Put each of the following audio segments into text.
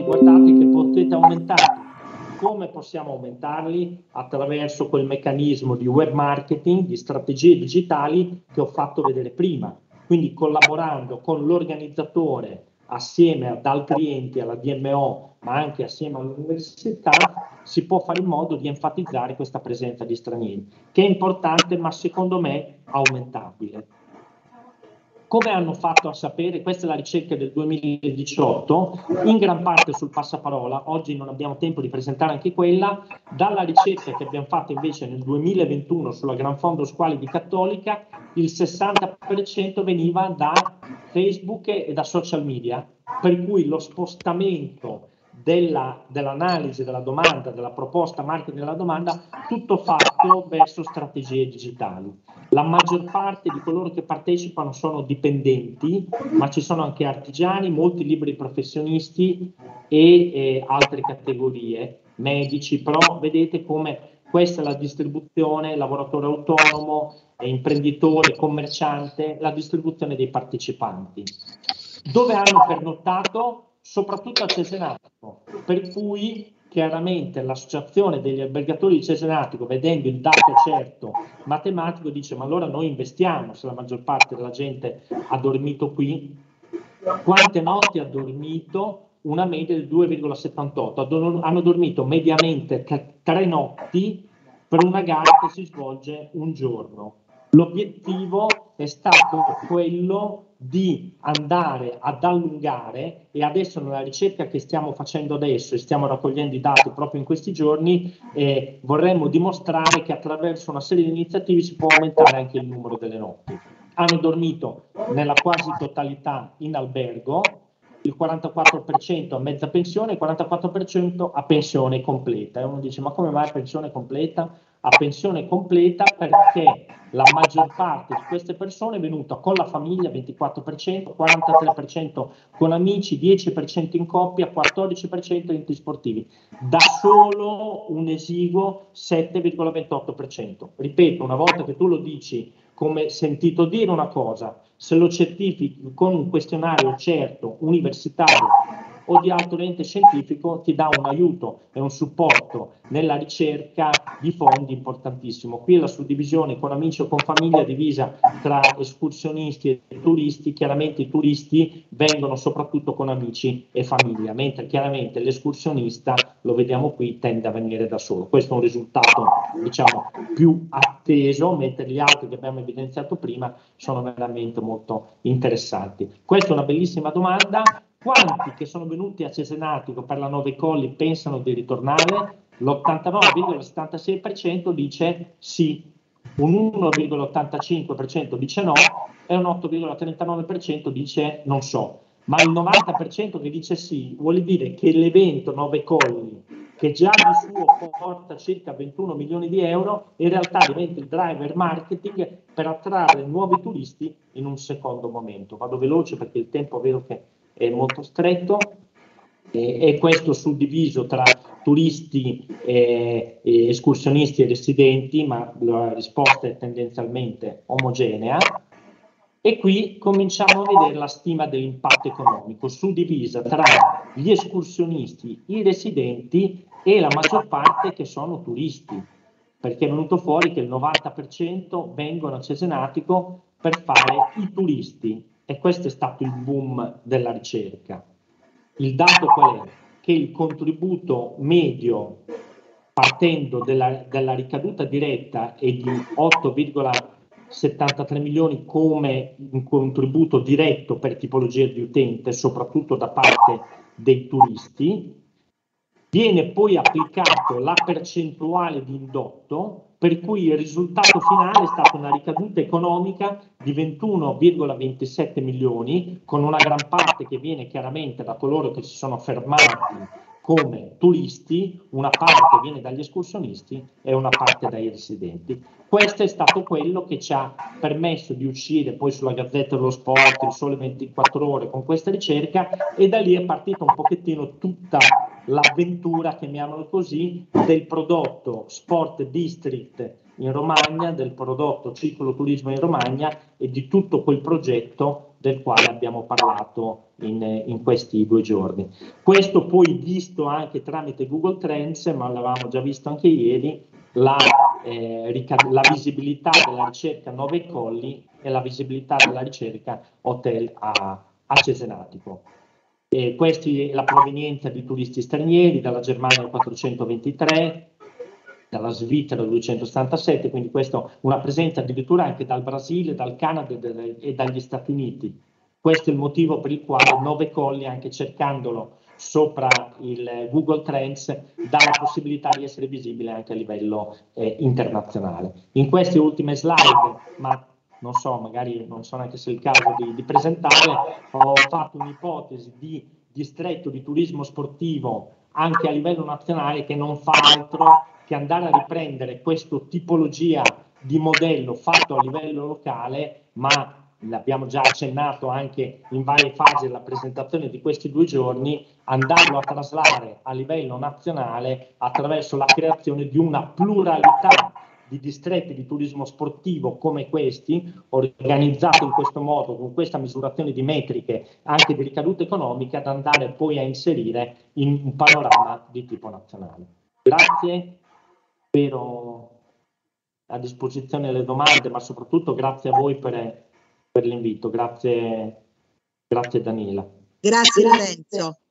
guardate che potete aumentarli. Come possiamo aumentarli? Attraverso quel meccanismo di web marketing, di strategie digitali che ho fatto vedere prima. Quindi collaborando con l'organizzatore assieme ad altri enti, alla DMO, ma anche assieme all'università, si può fare in modo di enfatizzare questa presenza di stranieri, che è importante, ma secondo me aumentabile. Come hanno fatto a sapere, questa è la ricerca del 2018, in gran parte sul passaparola, oggi non abbiamo tempo di presentare anche quella, dalla ricerca che abbiamo fatto invece nel 2021 sulla Gran Fondo Squali di Cattolica, il 60% veniva da Facebook e da social media, per cui lo spostamento della, dell'analisi della domanda, della proposta marketing della domanda, tutto fatto verso strategie digitali. La maggior parte di coloro che partecipano sono dipendenti, ma ci sono anche artigiani, molti liberi professionisti e eh, altre categorie, medici, però vedete come questa è la distribuzione, lavoratore autonomo, imprenditore, commerciante, la distribuzione dei partecipanti. Dove hanno pernottato? soprattutto a Cesenatico, per cui chiaramente l'associazione degli albergatori di Cesenatico, vedendo il dato certo matematico, dice ma allora noi investiamo se la maggior parte della gente ha dormito qui, quante notti ha dormito? Una media del 2,78, hanno dormito mediamente tre notti per una gara che si svolge un giorno. L'obiettivo è stato quello di andare ad allungare e adesso nella ricerca che stiamo facendo adesso e stiamo raccogliendo i dati proprio in questi giorni eh, vorremmo dimostrare che attraverso una serie di iniziative si può aumentare anche il numero delle notti. Hanno dormito nella quasi totalità in albergo, il 44% a mezza pensione e il 44% a pensione completa. E uno dice ma come mai pensione completa? A pensione completa perché la maggior parte di queste persone è venuta con la famiglia 24%, 43% con amici, 10% in coppia, 14% enti sportivi, da solo un esiguo 7,28%. Ripeto, una volta che tu lo dici come sentito dire una cosa, se lo certifichi con un questionario certo, universitario o di altro ente scientifico, ti dà un aiuto e un supporto nella ricerca di fondi importantissimo. Qui la suddivisione con amici o con famiglia divisa tra escursionisti e turisti, chiaramente i turisti vengono soprattutto con amici e famiglia, mentre chiaramente l'escursionista, lo vediamo qui, tende a venire da solo. Questo è un risultato diciamo più atteso, mentre gli altri che abbiamo evidenziato prima sono veramente molto interessanti. Questa è una bellissima domanda. Quanti che sono venuti a Cesenatico per la Nove Colli pensano di ritornare? L'89,76% dice sì, un 1,85% dice no e un 8,39% dice non so. Ma il 90% che dice sì vuol dire che l'evento Nove Colli, che già di suo porta circa 21 milioni di euro, in realtà diventa il driver marketing per attrarre nuovi turisti in un secondo momento. Vado veloce perché il tempo vedo che è molto stretto e, e questo suddiviso tra turisti, eh, escursionisti e residenti, ma la risposta è tendenzialmente omogenea. E qui cominciamo a vedere la stima dell'impatto economico, suddivisa tra gli escursionisti, i residenti e la maggior parte che sono turisti, perché è venuto fuori che il 90% vengono a Cesenatico per fare i turisti, e questo è stato il boom della ricerca. Il dato qual è? Che il contributo medio partendo della, dalla ricaduta diretta è di 8,73 milioni come un contributo diretto per tipologia di utente, soprattutto da parte dei turisti, viene poi applicato la percentuale di indotto per cui il risultato finale è stata una ricaduta economica di 21,27 milioni, con una gran parte che viene chiaramente da coloro che si sono fermati come turisti, una parte viene dagli escursionisti e una parte dai residenti. Questo è stato quello che ci ha permesso di uscire poi sulla Gazzetta dello Sport, il Sole 24 Ore con questa ricerca e da lì è partita un pochettino tutta l'avventura, chiamiamolo così, del prodotto Sport District in Romagna, del prodotto cicloturismo in Romagna e di tutto quel progetto del quale abbiamo parlato in, in, questi due giorni. Questo poi visto anche tramite Google Trends, ma l'avevamo già visto anche ieri, la, eh, la visibilità della ricerca Nove Colli e la visibilità della ricerca Hotel a, a Cesenatico. E questi è la provenienza di turisti stranieri, dalla Germania 423, dalla Svizzera 277, quindi questa una presenza addirittura anche dal Brasile, dal Canada e dagli Stati Uniti. Questo è il motivo per il quale Nove Colli, anche cercandolo sopra il Google Trends, dà la possibilità di essere visibile anche a livello eh, internazionale. In queste ultime slide, ma non so, magari non so neanche se è il caso di, di presentare, ho fatto un'ipotesi di distretto di turismo sportivo anche a livello nazionale che non fa altro che andare a riprendere questa tipologia di modello fatto a livello locale, ma l'abbiamo già accennato anche in varie fasi della presentazione di questi due giorni, andarlo a traslare a livello nazionale attraverso la creazione di una pluralità di distretti di turismo sportivo come questi, organizzato in questo modo, con questa misurazione di metriche anche di ricaduta economica, da andare poi a inserire in un panorama di tipo nazionale. Grazie, spero a disposizione le domande, ma soprattutto grazie a voi per, per l'invito. Grazie, grazie Daniela. Grazie Lorenzo.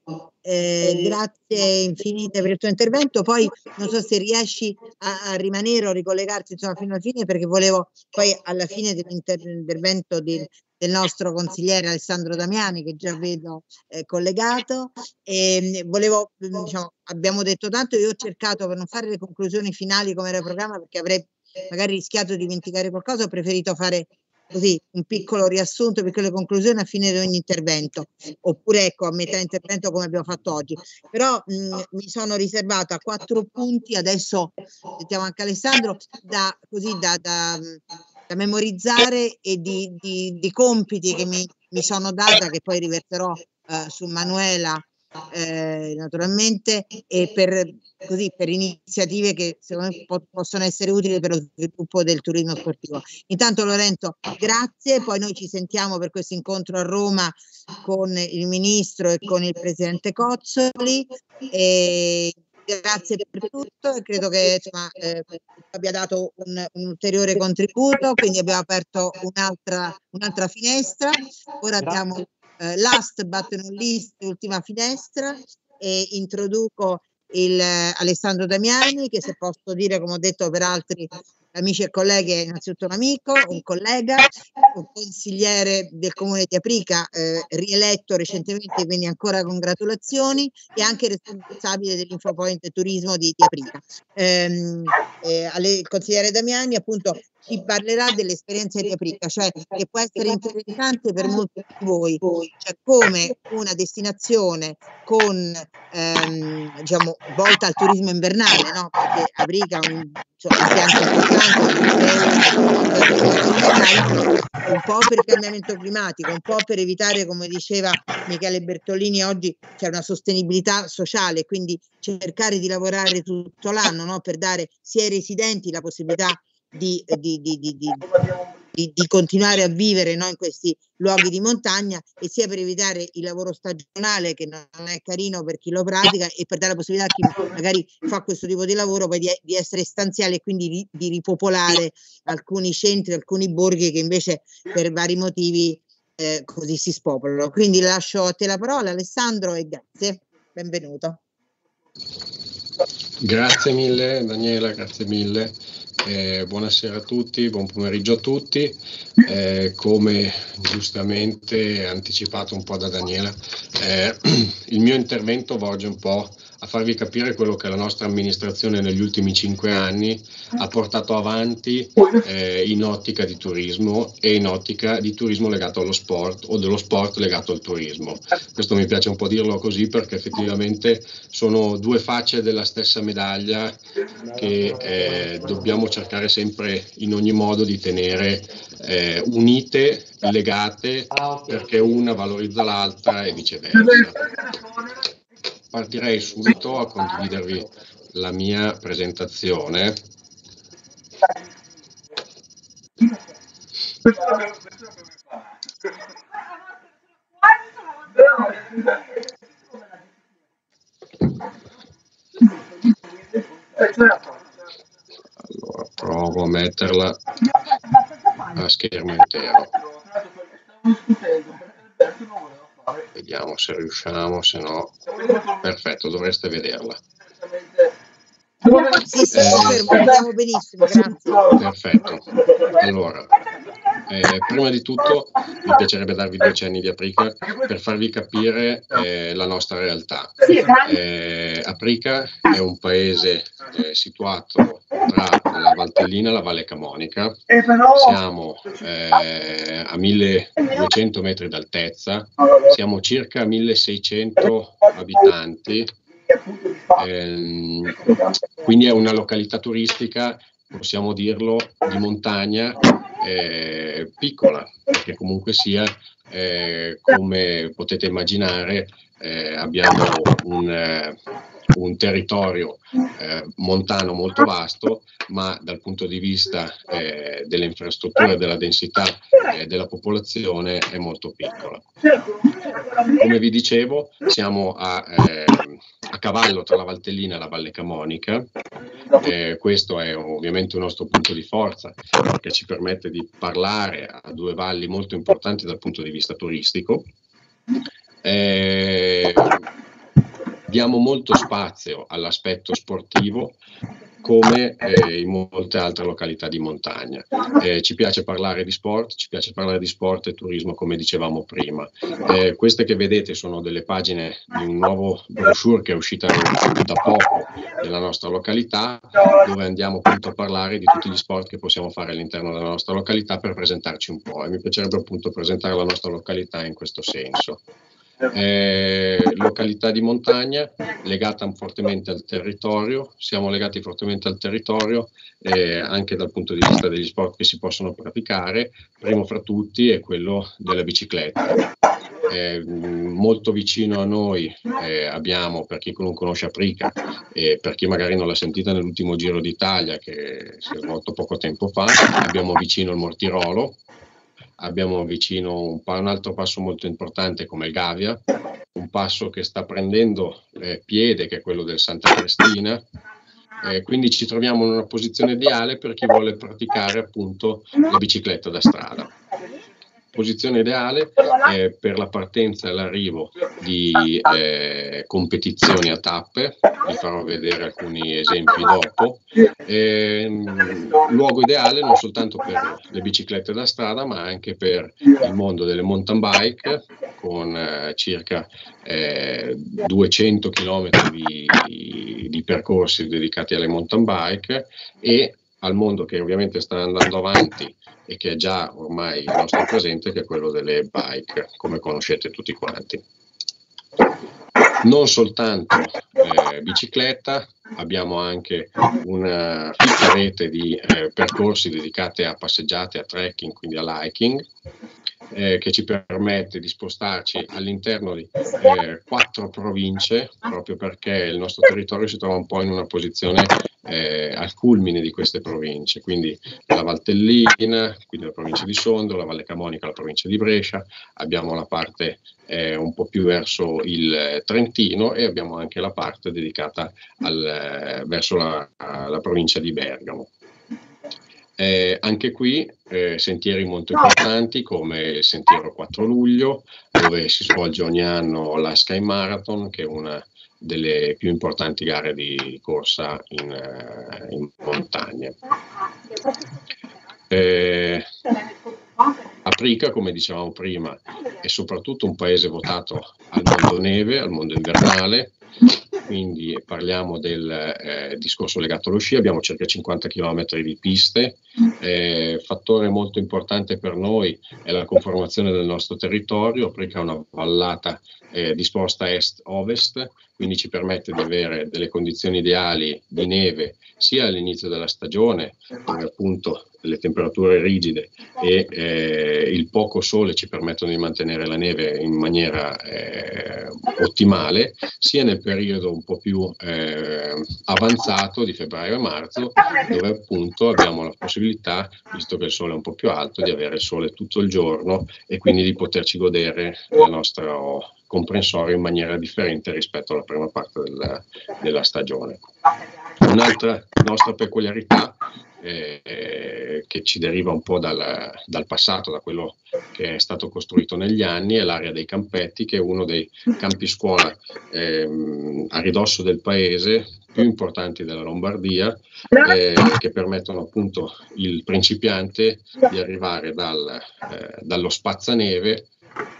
Eh, grazie infinite per il tuo intervento. Poi non so se riesci a, a rimanere o ricollegarti insomma, fino alla fine, perché volevo poi alla fine dell'intervento del, del nostro consigliere Alessandro Damiani, che già vedo eh, collegato. E volevo, diciamo, abbiamo detto tanto, io ho cercato per non fare le conclusioni finali come era il programma, perché avrei magari rischiato di dimenticare qualcosa, ho preferito fare così un piccolo riassunto, piccole conclusioni a fine di ogni intervento, oppure ecco a metà intervento come abbiamo fatto oggi. Però mh, mi sono riservata quattro punti, adesso sentiamo anche Alessandro, da, così, da, da, da memorizzare e di, di, di, compiti che mi, mi sono data, che poi riverterò eh, su Manuela eh, naturalmente e per, così, per iniziative che secondo me po- possono essere utili per lo sviluppo del turismo sportivo. Intanto Lorenzo, grazie, poi noi ci sentiamo per questo incontro a Roma con il ministro e con il presidente Cozzoli. E grazie per tutto e credo che insomma, eh, abbia dato un, un, ulteriore contributo, quindi abbiamo aperto un'altra, un'altra finestra. Ora diamo eh, last but not least, ultima finestra, e introduco il eh, Alessandro Damiani, che se posso dire, come ho detto per altri amici e colleghi, è innanzitutto un amico, un collega, un consigliere del comune di Aprica, eh, rieletto recentemente, quindi ancora congratulazioni, e anche responsabile dell'Infopoint Turismo di, di Aprica. Ehm, eh, il consigliere Damiani appunto ci parlerà dell'esperienza di Aprica, cioè che può essere interessante per molti di voi, cioè come una destinazione con ehm, diciamo volta al turismo invernale, no? Perché Aprica è un cioè, un po' per il cambiamento climatico, un po' per evitare, come diceva Michele Bertolini oggi, c'è una sostenibilità sociale, quindi cercare di lavorare tutto l'anno no? per dare sia ai residenti la possibilità di, di, di, di, continuare a vivere no, in questi luoghi di montagna e sia per evitare il lavoro stagionale che non è carino per chi lo pratica e per dare la possibilità a chi magari fa questo tipo di lavoro poi di, essere stanziale e quindi di, ripopolare alcuni centri, alcuni borghi che invece per vari motivi eh, così si spopolano. Quindi lascio a te la parola Alessandro e grazie, benvenuto. Grazie mille Daniela, grazie mille. Eh, buonasera a tutti, buon pomeriggio a tutti. Eh, come giustamente anticipato un po' da Daniela, eh, il mio intervento volge un po' a farvi capire quello che la nostra amministrazione negli ultimi cinque anni ha portato avanti eh, in ottica di turismo e in ottica di turismo legato allo sport o dello sport legato al turismo. Questo mi piace un po' dirlo così perché effettivamente sono due facce della stessa medaglia che eh, dobbiamo cercare sempre in ogni modo di tenere eh, unite, legate, perché una valorizza l'altra e viceversa partirei subito a condividervi la mia presentazione. Allora, provo a metterla a schermo intero. Vediamo se riusciamo, se no... Perfetto, dovreste vederla. Sì, sì, eh, benissimo, grazie. Perfetto. Allora, eh, prima di tutto mi piacerebbe darvi due cenni di Aprica per farvi capire eh, la nostra realtà. Eh, Aprica è un paese eh, situato tra la Valtellina e la Valle Camonica. Siamo eh, a 1200 metri d'altezza, siamo circa 1600 abitanti. Ehm, quindi è una località turistica possiamo dirlo, di montagna eh, piccola, perché comunque sia, eh, come potete immaginare, eh, abbiamo un, eh, un territorio eh, montano molto vasto, ma dal punto di vista delle infrastrutture, della densità della popolazione è molto piccola. Come vi dicevo, siamo a cavallo tra la Valtellina e la Valle Camonica. Eh, questo è ovviamente un nostro punto di forza perché ci permette di parlare a due valli molto importanti dal punto di vista turistico. Eh, diamo molto spazio all'aspetto sportivo come eh, in molte altre località di montagna. Eh, ci piace parlare di sport, ci piace parlare di sport e turismo come dicevamo prima. Eh, queste che vedete sono delle pagine di un nuovo brochure che è uscita da poco nella nostra località, dove andiamo appunto a parlare di tutti gli sport che possiamo fare all'interno della nostra località per presentarci un po' e mi piacerebbe appunto presentare la nostra località in questo senso eh, località di montagna legata fortemente al territorio, siamo legati fortemente al territorio eh, anche dal punto di vista degli sport che si possono praticare, primo fra tutti è quello della bicicletta. Eh, molto vicino a noi eh, abbiamo, per chi non conosce Aprica e per chi magari non l'ha sentita nell'ultimo Giro d'Italia che si è svolto poco tempo fa, abbiamo vicino il Mortirolo, abbiamo vicino un, un, altro passo molto importante come il Gavia, un passo che sta prendendo eh, piede, che è quello del Santa Cristina. Eh, quindi ci troviamo in una posizione ideale per chi vuole praticare appunto la bicicletta da strada posizione ideale eh, per la partenza e l'arrivo di eh, competizioni a tappe, vi farò vedere alcuni esempi dopo. Eh, luogo ideale non soltanto per le biciclette da strada, ma anche per il mondo delle mountain bike, con eh, circa 200 eh, km di, di percorsi dedicati alle mountain bike e al mondo che ovviamente sta andando avanti e che è già ormai il nostro presente, che è quello delle bike, come conoscete tutti quanti. Non soltanto eh, bicicletta, abbiamo anche una ricca rete di eh, percorsi dedicati a passeggiate, a trekking, quindi a hiking, eh, che ci permette di spostarci all'interno di eh, quattro province, proprio perché il nostro territorio si trova un po' in una posizione eh, al culmine di queste province, quindi la Valtellina, quindi la provincia di Sondrio, la Valle Camonica, la provincia di Brescia, abbiamo la parte eh, un po' più verso il Trentino e abbiamo anche la parte dedicata al, eh, verso la, la provincia di Bergamo. Eh, anche qui eh, sentieri molto importanti come il Sentiero 4 luglio, dove si svolge ogni anno la Sky Marathon, che è una delle più importanti gare di corsa in, uh, in montagna. Eh, Aprica, come dicevamo prima, è soprattutto un paese votato al mondo neve, al mondo invernale, quindi parliamo del eh, discorso legato allo sci, abbiamo circa 50 km di piste, eh, fattore molto importante per noi è la conformazione del nostro territorio, perché è una vallata eh, disposta est-ovest, quindi ci permette di avere delle condizioni ideali di neve sia all'inizio della stagione, dove appunto le temperature rigide e eh, il poco sole ci permettono di mantenere la neve in maniera eh, ottimale, sia nel periodo un po' più eh, avanzato di febbraio e marzo, dove appunto abbiamo la possibilità, visto che il sole è un po' più alto, di avere il sole tutto il giorno e quindi di poterci godere il nostro comprensorio in maniera differente rispetto alla prima parte del, della stagione. Un'altra nostra peculiarità eh, che ci deriva un po' dal, dal, passato, da quello che è stato costruito negli anni, è l'area dei campetti, che è uno dei campi scuola ehm, a ridosso del paese più importanti della Lombardia, eh, che permettono appunto il principiante di arrivare dal, eh, dallo spazzaneve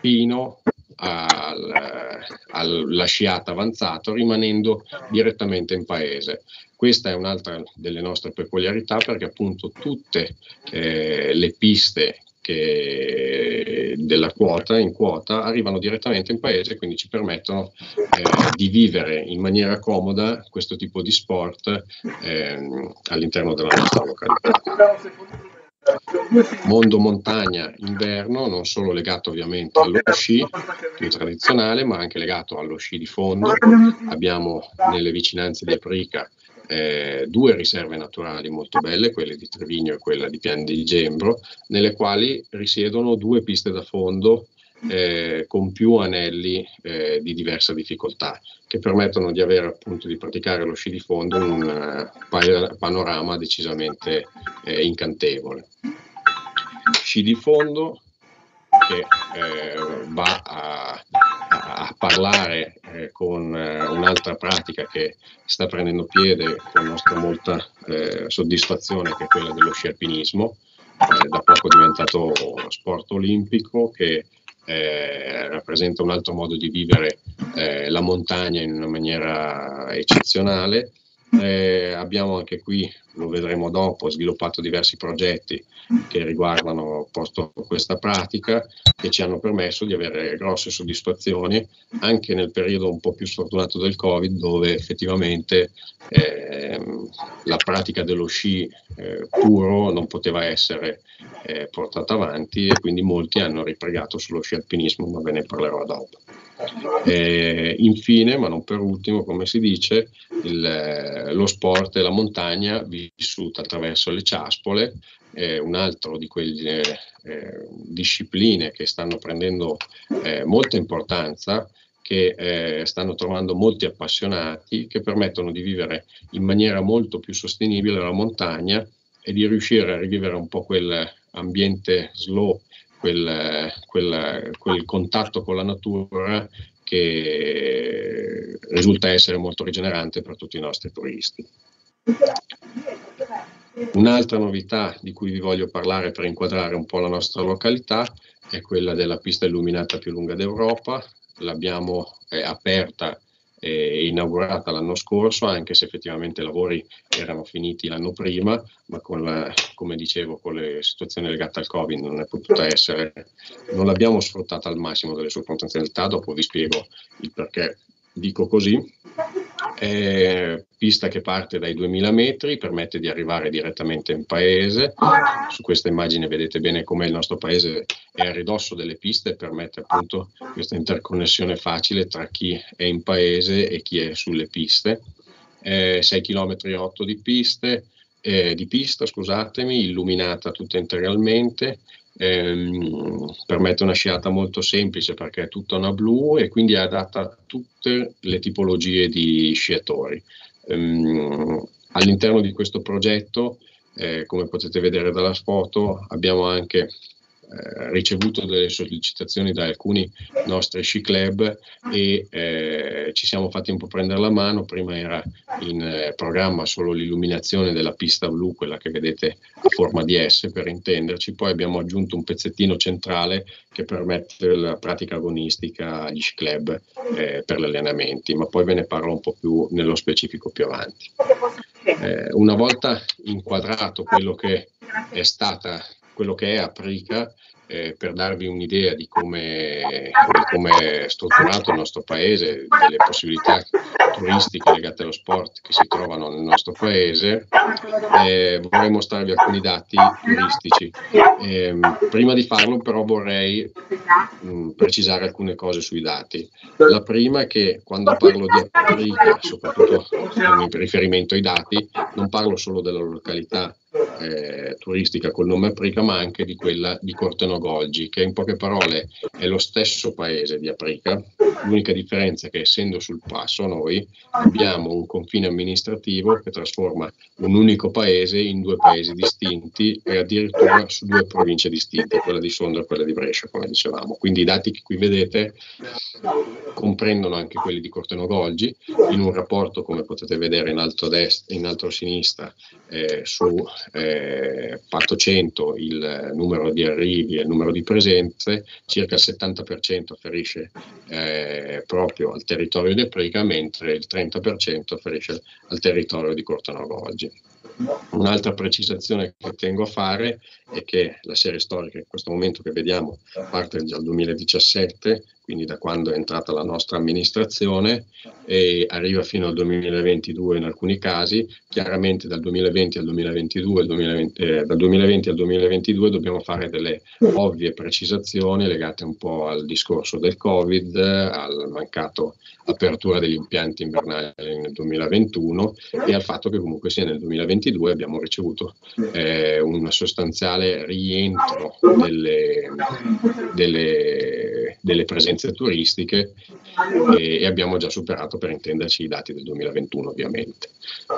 fino al, alla sciata avanzato rimanendo direttamente in paese. Questa è un'altra delle nostre peculiarità perché appunto tutte eh, le piste che della quota in quota arrivano direttamente in paese, quindi ci permettono eh, di vivere in maniera comoda questo tipo di sport eh, all'interno della nostra località. Mondo montagna inverno, non solo legato ovviamente allo sci più tradizionale, ma anche legato allo sci di fondo. Abbiamo nelle vicinanze di Aprica eh, due riserve naturali molto belle, quelle di Trevigno e quella di Pian di Gembro, nelle quali risiedono due piste da fondo eh, con più anelli eh, di diversa difficoltà, che permettono di avere appunto di praticare lo sci di fondo in un uh, panorama decisamente eh, incantevole. Sci di fondo che eh, va a, a parlare eh, con un'altra pratica che sta prendendo piede con nostra molta soddisfazione, che è quella dello sci alpinismo, da poco diventato sport olimpico che eh, rappresenta un altro modo di vivere eh, la montagna in una maniera eccezionale. Eh, abbiamo anche qui, lo vedremo dopo, sviluppato diversi progetti che riguardano apposto questa pratica che ci hanno permesso di avere grosse soddisfazioni anche nel periodo un po' più sfortunato del Covid dove effettivamente eh, la pratica dello sci eh, puro non poteva essere eh, portata avanti e quindi molti hanno ripregato sullo sci alpinismo, ma ve ne parlerò dopo. Eh, infine, ma non per ultimo, come si dice, il, lo sport e la montagna vissuta attraverso le ciaspole, eh, un altro di quelle eh, discipline che stanno prendendo eh, molta importanza che eh, stanno trovando molti appassionati, che permettono di vivere in maniera molto più sostenibile la montagna e di riuscire a rivivere un po' quell'ambiente slow, quel, quel, quel contatto con la natura che risulta essere molto rigenerante per tutti i nostri turisti. Un'altra novità di cui vi voglio parlare per inquadrare un po' la nostra località è quella della pista illuminata più lunga d'Europa. L'abbiamo eh, aperta e inaugurata l'anno scorso, anche se effettivamente i lavori erano finiti l'anno prima, ma con la, come dicevo, con le situazioni legate al Covid non è potuta essere, non l'abbiamo sfruttata al massimo delle sue potenzialità, dopo vi spiego il perché dico così. È pista che parte dai 2000 metri, permette di arrivare direttamente in paese. Su questa immagine vedete bene come il nostro paese è a ridosso delle piste e permette appunto questa interconnessione facile tra chi è in paese e chi è sulle piste. Eh, 6 km e 8 di piste, eh, di pista, scusatemi, illuminata tutta integralmente, ehm, permette una sciata molto semplice perché è tutta una blu e quindi è adatta a tutte le tipologie di sciatori. Ehm, all'interno di questo progetto, eh, come potete vedere dalla foto, abbiamo anche ricevuto delle sollecitazioni da alcuni nostri sci club e eh, ci siamo fatti un po' prendere la mano. Prima era in eh, programma solo l'illuminazione della pista blu, quella che vedete a forma di S per intenderci, poi abbiamo aggiunto un pezzettino centrale che permette la pratica agonistica agli sci club eh, per gli allenamenti, ma poi ve ne parlo un po' più nello specifico più avanti. Eh, una volta inquadrato quello che è stata quello che è Aprica eh, per darvi un'idea di come, è strutturato il nostro paese, delle possibilità turistiche legate allo sport che si trovano nel nostro paese, eh, vorrei mostrarvi alcuni dati turistici. Eh, prima di farlo però vorrei mh, mm, precisare alcune cose sui dati. La prima è che quando parlo di Aprica, soprattutto con riferimento ai dati, non parlo solo della località, eh, turistica col nome Aprica, ma anche di quella di Cortenogolgi, che in poche parole è lo stesso paese di Aprica, L'unica differenza è che essendo sul passo noi abbiamo un confine amministrativo che trasforma un unico paese in due paesi distinti e addirittura su due province distinte, quella di Sondra e quella di Brescia, come dicevamo. Quindi i dati che qui vedete comprendono anche quelli di Corteno Golgi, in un rapporto, come potete vedere in alto a in alto sinistra, eh, su eh, Patto 100 il numero di arrivi e il numero di presenze, circa il 70% afferisce eh, proprio al territorio di Priga, mentre il 30% afferisce al territorio di Corteno Golgi. Un'altra precisazione che tengo a fare è che la serie storica in questo momento che vediamo parte dal 2017 quindi da quando è entrata la nostra amministrazione e arriva fino al 2022 in alcuni casi, chiaramente dal 2020 al 2022, 2020, eh, dal 2020 al 2022 dobbiamo fare delle ovvie precisazioni legate un po' al discorso del Covid, al mancato apertura degli impianti invernali nel 2021 e al fatto che comunque sia nel 2022 abbiamo ricevuto eh, un sostanziale rientro delle, delle, delle presenze turistiche e, e, abbiamo già superato per intenderci i dati del 2021 ovviamente.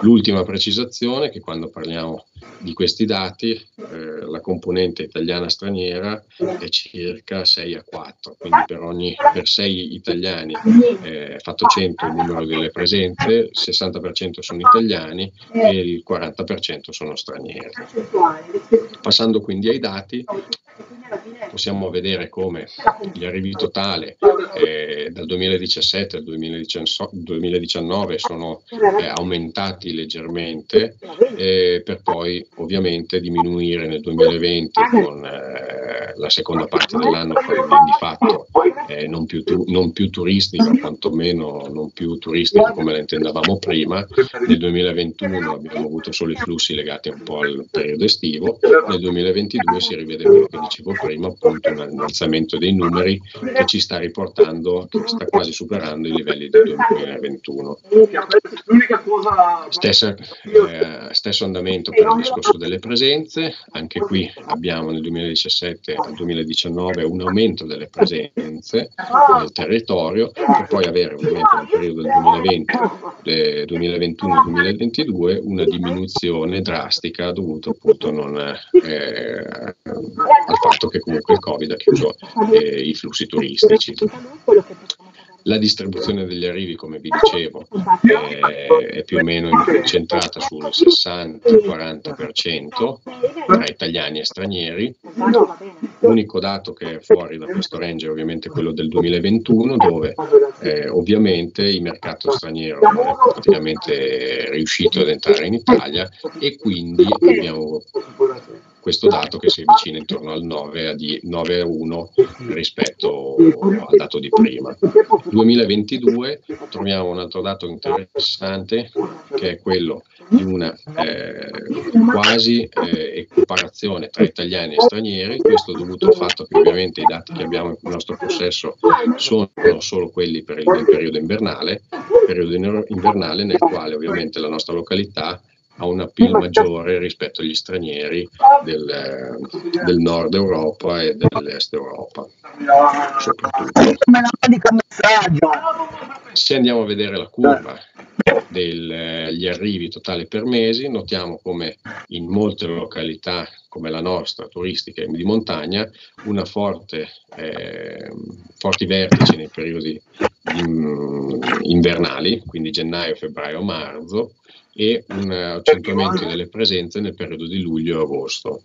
L'ultima precisazione è che quando parliamo di questi dati eh, la componente italiana straniera è circa 6 a 4, quindi per, ogni, per 6 italiani eh, fatto 100 il numero delle presenze, il 60% sono italiani e il 40% sono stranieri. Passando quindi ai dati, possiamo vedere come gli arrivi totali eh, dal 2017 al 2019 sono eh, aumentati leggermente eh, per poi ovviamente diminuire nel 2020 con eh, la seconda parte dell'anno di fatto eh, non più, tu, non più turistica, quantomeno non più turistica come la intendavamo prima. Nel 2021 abbiamo avuto solo i flussi legati un po' al periodo estivo, nel 2022 si rivede quello che dicevo prima, appunto un innalzamento dei numeri che ci sta riportando, che sta quasi superando i livelli del 2021. Stessa, eh, stesso andamento per il discorso delle presenze, anche qui abbiamo nel 2017 al 2019 un aumento delle presenze nel territorio per poi avere ovviamente nel periodo del 2021-2022 una diminuzione drastica dovuta appunto non, eh, al fatto che comunque il Covid ha chiuso eh, i flussi turistici. La distribuzione degli arrivi, come vi dicevo, è, è più o meno incentrata sul 60-40% tra italiani e stranieri. L'unico dato che è fuori da questo range è ovviamente quello del 2021, dove eh, ovviamente il mercato straniero è praticamente riuscito ad entrare in Italia e quindi abbiamo questo dato che si avvicina intorno al 9 a, 10, 9 a 1 rispetto al dato di prima. 2022 troviamo un altro dato interessante che è quello di una eh, quasi eh, equiparazione tra italiani e stranieri, questo dovuto al fatto che ovviamente i dati che abbiamo in nostro possesso sono solo quelli per il, periodo invernale, periodo invernale nel quale ovviamente la nostra località ha un appeal maggiore rispetto agli stranieri del, del nord Europa e dell'est Europa. Soprattutto. Se andiamo a vedere la curva degli arrivi totali per mesi, notiamo come in molte località come la nostra, turistica e di montagna, una forte, eh, forti vertici nei periodi invernali, quindi gennaio, febbraio, marzo, e un accentuamento delle presenze nel periodo di luglio e agosto.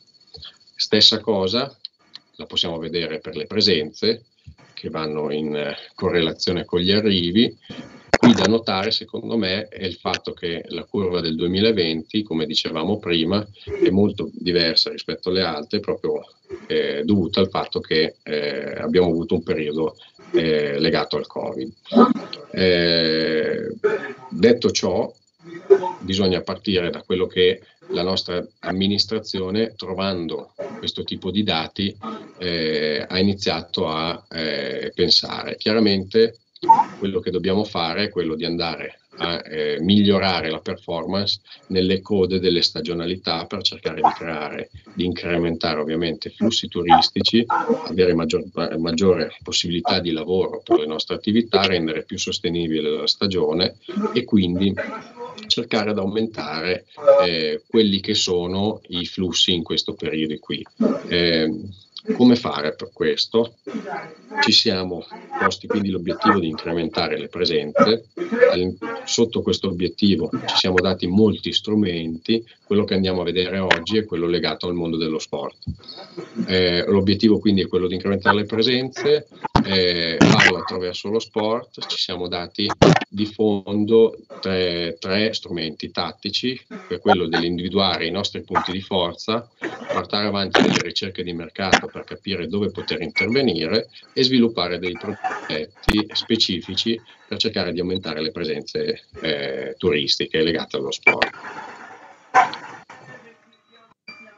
Stessa cosa la possiamo vedere per le presenze che vanno in correlazione con gli arrivi. Qui da notare, secondo me, è il fatto che la curva del 2020, come dicevamo prima, è molto diversa rispetto alle altre, proprio eh, dovuta al fatto che eh, abbiamo avuto un periodo eh, legato al Covid. Eh, detto ciò, bisogna partire da quello che la nostra amministrazione, trovando questo tipo di dati, eh, ha iniziato a eh, pensare. Chiaramente quello che dobbiamo fare è quello di andare a eh, migliorare la performance nelle code delle stagionalità per cercare di creare, di incrementare ovviamente flussi turistici, avere maggior, maggiore possibilità di lavoro per le nostre attività, rendere più sostenibile la stagione e quindi cercare di aumentare eh, quelli che sono i flussi in questo periodo qui. Eh, come fare per questo? Ci siamo posti quindi l'obiettivo di incrementare le presenze. Sotto questo obiettivo ci siamo dati molti strumenti. Quello che andiamo a vedere oggi è quello legato al mondo dello sport. Eh, l'obiettivo quindi è quello di incrementare le presenze, eh, farlo attraverso lo sport. Ci siamo dati di fondo tre, tre strumenti tattici, che è quello dell'individuare i nostri punti di forza, portare avanti delle ricerche di mercato per capire dove poter intervenire e sviluppare dei progetti specifici per cercare di aumentare le presenze eh, turistiche legate allo sport.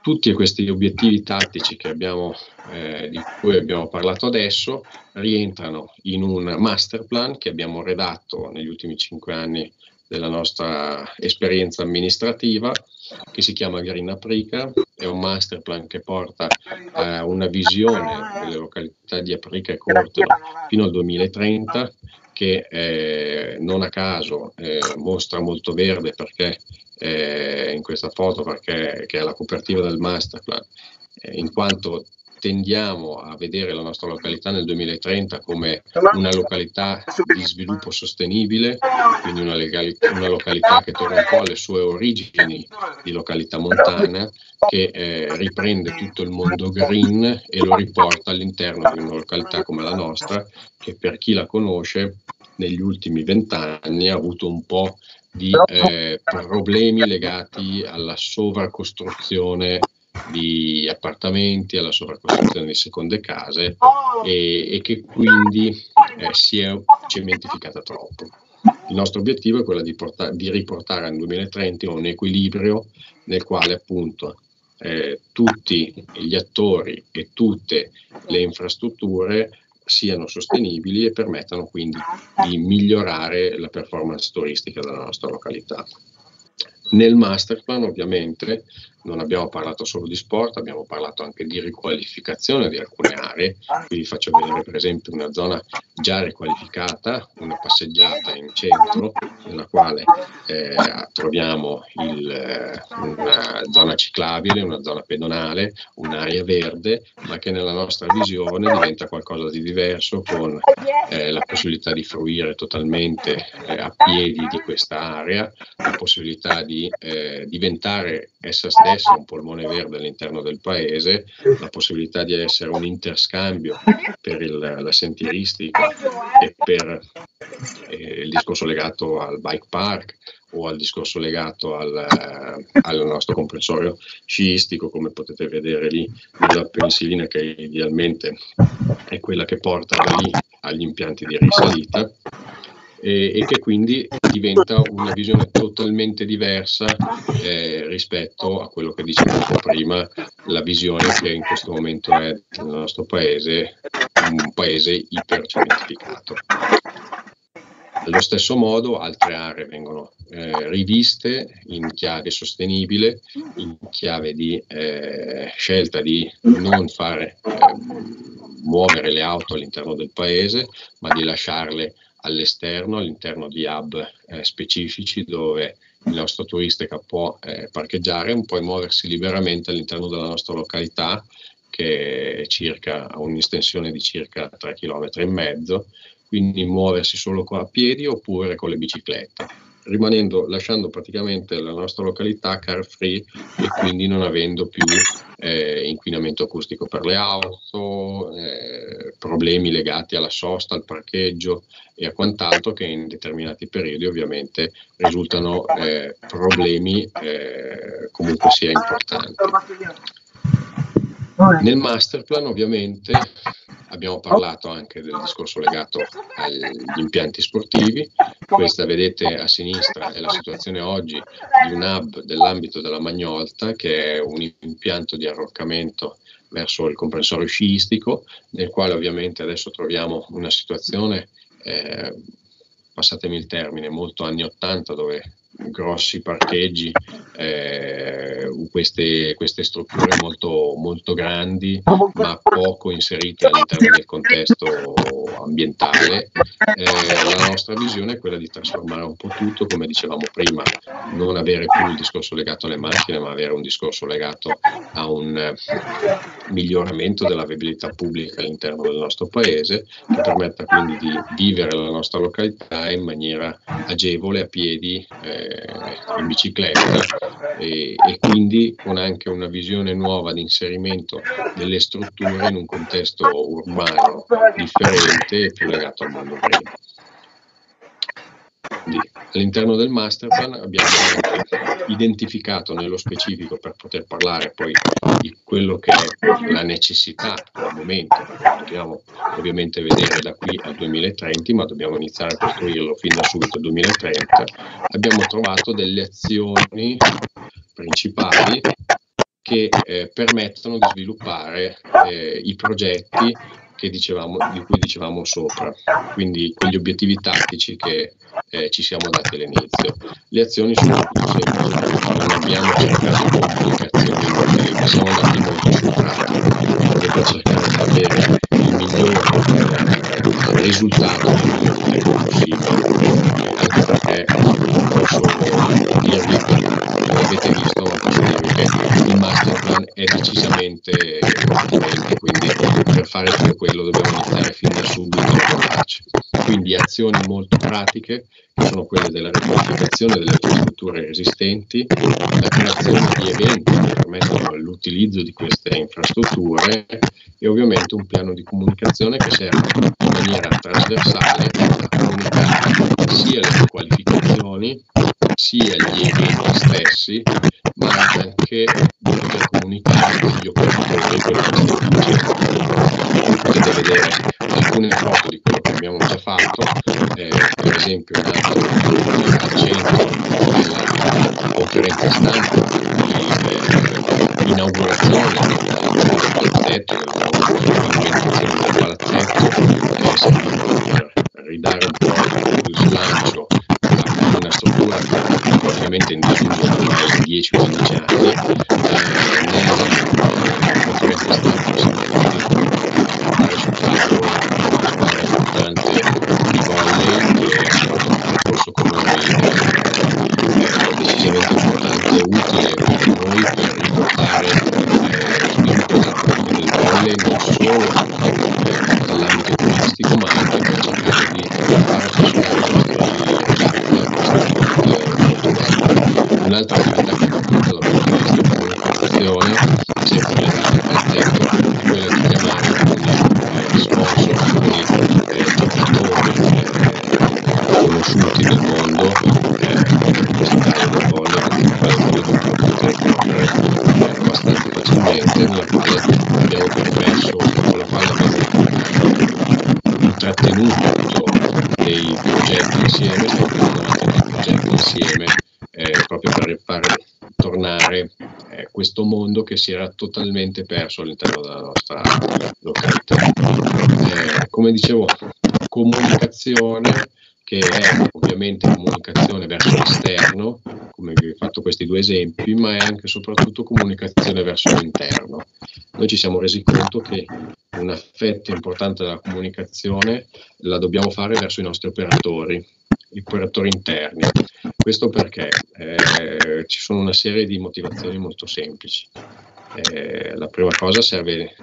Tutti questi obiettivi tattici abbiamo, eh, di cui abbiamo parlato adesso rientrano in un master plan che abbiamo redatto negli ultimi cinque anni della nostra esperienza amministrativa che si chiama Green Aprica, è un master plan che porta a eh, una visione delle località di Aprica e Cortolo fino al 2030 che eh, non a caso eh, mostra molto verde perché eh, in questa foto perché che è la copertina del master plan eh, in quanto tendiamo a vedere la nostra località nel 2030 come una località di sviluppo sostenibile, quindi una, legali- una località che torna un po' alle sue origini di località montana, che eh, riprende tutto il mondo green e lo riporta all'interno di una località come la nostra, che per chi la conosce negli ultimi vent'anni ha avuto un po' di eh, problemi legati alla sovracostruzione di appartamenti, alla sovraccostruzione di seconde case e, e che quindi eh, si è cementificata troppo. Il nostro obiettivo è quello di, portare, di riportare nel 2030 un equilibrio nel quale appunto eh, tutti gli attori e tutte le infrastrutture siano sostenibili e permettano quindi di migliorare la performance turistica della nostra località. Nel masterplan ovviamente non abbiamo parlato solo di sport, abbiamo parlato anche di riqualificazione di alcune aree, qui vi faccio vedere per esempio una zona già riqualificata, una passeggiata in centro, nella quale eh, troviamo il, eh, una zona ciclabile, una zona pedonale, un'area verde, ma che nella nostra visione diventa qualcosa di diverso con eh, la possibilità di fruire totalmente eh, a piedi di questa area, la possibilità di eh, diventare essa stessa un polmone verde all'interno del paese, la possibilità di essere un interscambio per il, la sentieristica e per eh, il discorso legato al bike park o al discorso legato al, eh, al, nostro comprensorio sciistico, come potete vedere lì la pensilina che idealmente è quella che porta da lì agli impianti di risalita e, e, che quindi diventa una visione totalmente diversa eh, rispetto a quello che dicevo prima, la visione che in questo momento è nel nostro paese, un paese ipercementificato. Allo stesso modo altre aree vengono eh, riviste in chiave sostenibile, in chiave di eh, scelta di non fare eh, muovere le auto all'interno del paese, ma di lasciarle all'esterno, all'interno di hub eh, specifici dove il nostro turistica può eh, parcheggiare e poi muoversi liberamente all'interno della nostra località che ha un'estensione di circa 3 km e mezzo, quindi muoversi solo a piedi oppure con le biciclette rimanendo, lasciando praticamente la nostra località car free e quindi non avendo più eh, inquinamento acustico per le auto, eh, problemi legati alla sosta, al parcheggio e a quant'altro che in determinati periodi ovviamente risultano eh, problemi eh, comunque sia importanti. Nel master plan ovviamente abbiamo parlato anche del discorso legato agli impianti sportivi, questa vedete a sinistra è la situazione oggi di un hub dell'ambito della Magnolta che è un impianto di arroccamento verso il comprensorio sciistico nel quale ovviamente adesso troviamo una situazione eh, passatemi il termine, molto anni 80 dove grossi parcheggi, eh, queste, queste, strutture molto, molto grandi ma poco inserite all'interno del contesto ambientale. Eh, la nostra visione è quella di trasformare un po' tutto, come dicevamo prima, non avere più il discorso legato alle macchine, ma avere un discorso legato a un eh, miglioramento della viabilità pubblica all'interno del nostro paese, che permetta quindi di vivere la nostra località in maniera agevole a piedi. Eh, in bicicletta e, e, quindi con anche una visione nuova di inserimento delle strutture in un contesto urbano differente e più legato al mondo prima. All'interno del master plan abbiamo identificato nello specifico per poter parlare poi di quello che è la necessità al momento, dobbiamo ovviamente vedere da qui al 2030, ma dobbiamo iniziare a costruirlo fin da subito al 2030, abbiamo trovato delle azioni principali che eh, permettono di sviluppare eh, i progetti dicevamo, di cui dicevamo sopra, quindi quegli obiettivi tattici che eh, ci siamo dati all'inizio. Le azioni sono molto semplici, non abbiamo cercato complicazioni inutili, ma siamo andati molto sul pratico, proprio per cercare di avere il miglior eh, risultato più possibile, anche perché posso dirvi che avete visto, ma posso dirvi che il master plan è decisamente differente, quindi per fare tutto quello dobbiamo iniziare fin da subito a lavorarci. Quindi azioni molto pratiche, che sono quelle della riqualificazione delle infrastrutture esistenti, la creazione di eventi che permettono l'utilizzo di queste infrastrutture e ovviamente un piano di comunicazione che serve in maniera trasversale a comunicare sia le qualificazioni sia gli eventi stessi, ma anche per comunicare con gli operatori. Potete vedere alcune foto di quello che abbiamo già fatto, eh, per esempio un altro al centro della conferenza stampa totalmente perso all'interno della nostra località. Eh, come dicevo, comunicazione che è ovviamente comunicazione verso l'esterno, come vi ho fatto questi due esempi, ma è anche e soprattutto comunicazione verso l'interno. Noi ci siamo resi conto che una fetta importante della comunicazione la dobbiamo fare verso i nostri operatori, gli operatori interni. Questo perché eh, ci sono una serie di motivazioni molto semplici. Eh, la prima cosa serve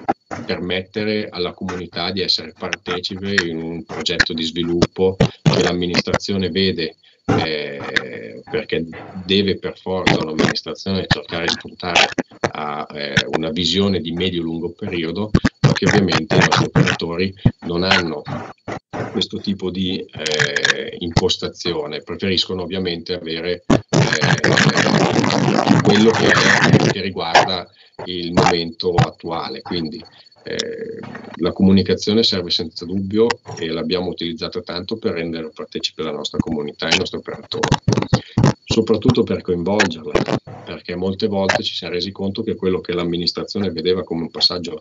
permettere alla comunità di essere partecipe in un progetto di sviluppo che l'amministrazione vede eh, perché deve per forza l'amministrazione cercare di puntare a eh, una visione di medio-lungo periodo, ma che ovviamente i nostri operatori non hanno questo tipo di eh, impostazione, preferiscono ovviamente avere eh, quello che, che riguarda il momento attuale. Quindi eh, la comunicazione serve senza dubbio e l'abbiamo utilizzata tanto per rendere partecipe la nostra comunità e i nostri operatori, soprattutto per coinvolgerla, perché molte volte ci siamo resi conto che quello che l'amministrazione vedeva come un passaggio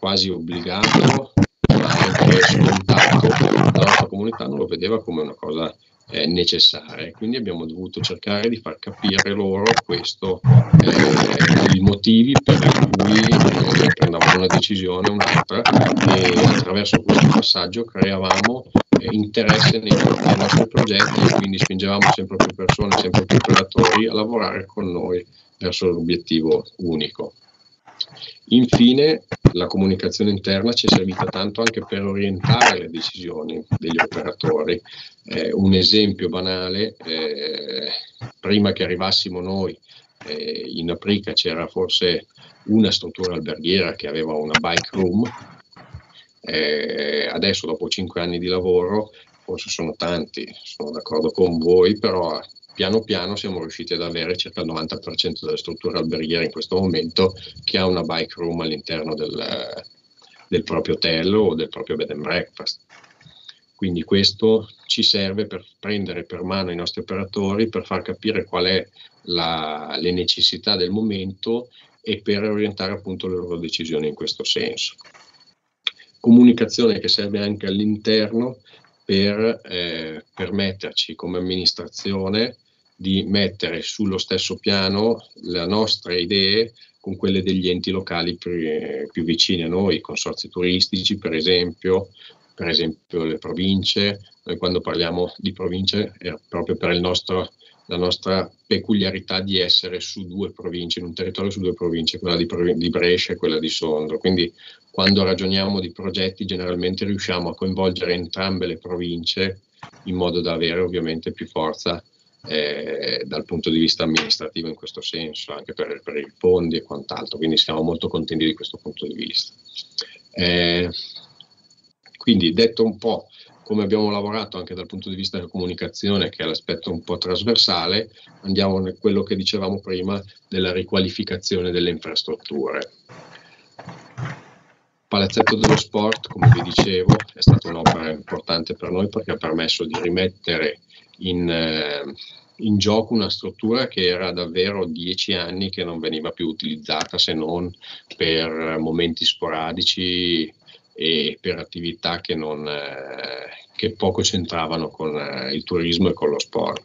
quasi obbligato, ma anche scontato, la nostra comunità non lo vedeva come una cosa eh, necessarie. Quindi abbiamo dovuto cercare di far capire loro questo, eh, i motivi per cui eh, prendavamo una decisione o un'altra e attraverso questo passaggio creavamo eh, interesse nei, nei, nostri progetti e quindi spingevamo sempre più persone, sempre più operatori a lavorare con noi verso l'obiettivo unico. Infine, la comunicazione interna ci è servita tanto anche per orientare le decisioni degli operatori. Eh, un esempio banale, eh, prima che arrivassimo noi eh, in Aprica c'era forse una struttura alberghiera che aveva una bike room, eh, adesso dopo cinque anni di lavoro, forse sono tanti, sono d'accordo con voi, però piano piano siamo riusciti ad avere circa il 90% delle strutture alberghiere in questo momento che ha una bike room all'interno del, del proprio hotel o del proprio bed and breakfast. Quindi questo ci serve per prendere per mano i nostri operatori, per far capire qual è la, le necessità del momento e per orientare appunto le loro decisioni in questo senso. Comunicazione che serve anche all'interno per eh, permetterci come amministrazione di mettere sullo stesso piano le nostre idee con quelle degli enti locali più, più vicini a noi, consorzi turistici per esempio, per esempio le province. Noi quando parliamo di province è proprio per nostro, la nostra peculiarità di essere su due province, in un territorio su due province, quella di, di Brescia e quella di Sondro. Quindi quando ragioniamo di progetti generalmente riusciamo a coinvolgere entrambe le province in modo da avere ovviamente più forza eh, dal punto di vista amministrativo in questo senso, anche per, per, i fondi e quant'altro, quindi siamo molto contenti di questo punto di vista. Eh, quindi detto un po' come abbiamo lavorato anche dal punto di vista della comunicazione, che è l'aspetto un po' trasversale, andiamo a quello che dicevamo prima della riqualificazione delle infrastrutture. Palazzetto dello Sport, come vi dicevo, è stata un'opera importante per noi perché ha permesso di rimettere in, eh, in gioco una struttura che era davvero dieci anni che non veniva più utilizzata se non per momenti sporadici e per attività che, non, eh, che poco c'entravano con eh, il turismo e con lo sport.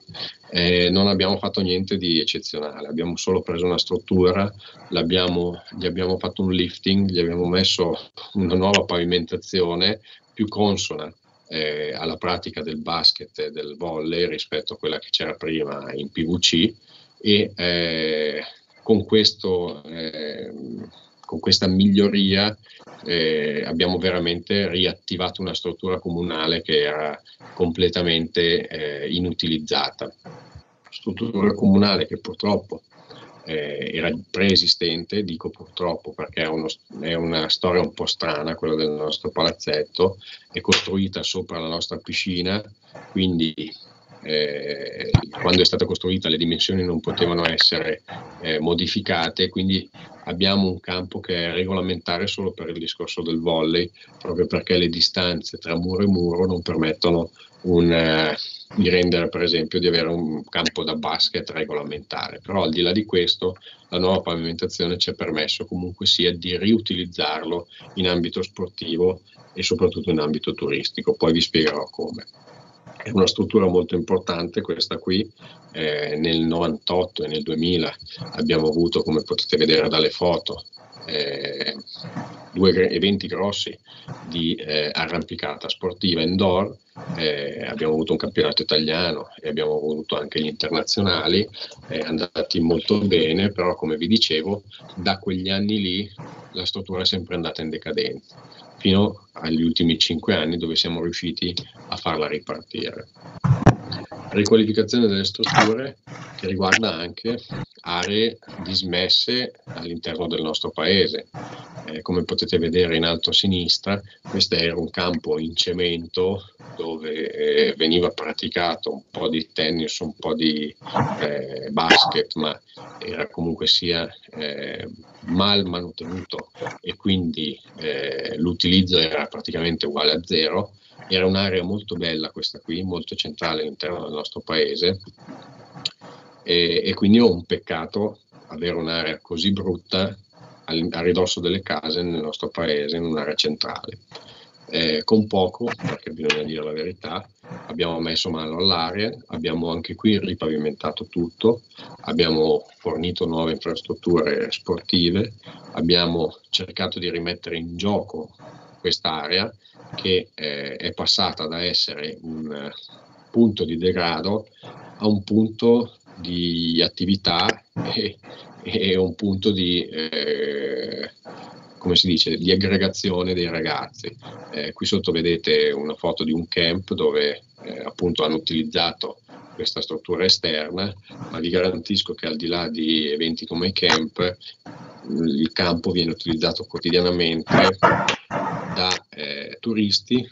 Eh, non abbiamo fatto niente di eccezionale, abbiamo solo preso una struttura, gli abbiamo fatto un lifting, gli abbiamo messo una nuova pavimentazione più consona eh, alla pratica del basket e del volley rispetto a quella che c'era prima in PVC e eh, con, questo, eh, con, questa miglioria eh, abbiamo veramente riattivato una struttura comunale che era completamente eh, inutilizzata. Struttura comunale che purtroppo eh, era preesistente, dico purtroppo perché è, uno, è, una storia un po' strana quella del nostro palazzetto, è costruita sopra la nostra piscina, quindi eh, quando è stata costruita le dimensioni non potevano essere eh, modificate, quindi abbiamo un campo che è regolamentare solo per il discorso del volley, proprio perché le distanze tra muro e muro non permettono un, eh, di rendere per esempio di avere un campo da basket regolamentare, però al di là di questo la nuova pavimentazione ci ha permesso comunque sia di riutilizzarlo in ambito sportivo e soprattutto in ambito turistico, poi vi spiegherò come. È una struttura molto importante questa qui, eh, nel 98 e nel 2000 abbiamo avuto, come potete vedere dalle foto, eh, due eventi grossi di eh, arrampicata sportiva indoor, eh, abbiamo avuto un campionato italiano e abbiamo avuto anche gli internazionali, eh, andati molto bene, però come vi dicevo, da quegli anni lì la struttura è sempre andata in decadenza, fino agli ultimi cinque anni dove siamo riusciti a farla ripartire riqualificazione delle strutture che riguarda anche aree dismesse all'interno del nostro paese. Eh, come potete vedere in alto a sinistra, questo era un campo in cemento dove eh, veniva praticato un po' di tennis, un po' di eh, basket, ma era comunque sia eh, mal manutenuto e quindi eh, l'utilizzo era praticamente uguale a zero era un'area molto bella questa qui, molto centrale all'interno del nostro paese e, e quindi è un peccato avere un'area così brutta a ridosso delle case nel nostro paese, in un'area centrale. Eh, con poco, perché bisogna dire la verità, abbiamo messo mano all'area, abbiamo anche qui ripavimentato tutto, abbiamo fornito nuove infrastrutture sportive, abbiamo cercato di rimettere in gioco quest'area che eh, è passata da essere un eh, punto di degrado a un punto di attività e, e un punto di, eh, come si dice, di aggregazione dei ragazzi. Eh, qui sotto vedete una foto di un camp dove eh, appunto hanno utilizzato questa struttura esterna, ma vi garantisco che al di là di eventi come i camp, il campo viene utilizzato quotidianamente da eh, turisti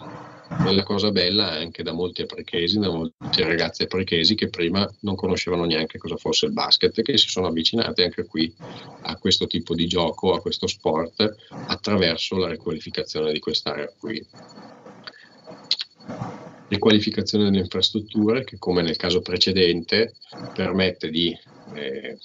e la cosa bella anche da molti aprechesi, da molte ragazze aprechesi che prima non conoscevano neanche cosa fosse il basket e che si sono avvicinate anche qui a questo tipo di gioco, a questo sport attraverso la riqualificazione di quest'area qui. Riqualificazione delle infrastrutture che come nel caso precedente permette di eh,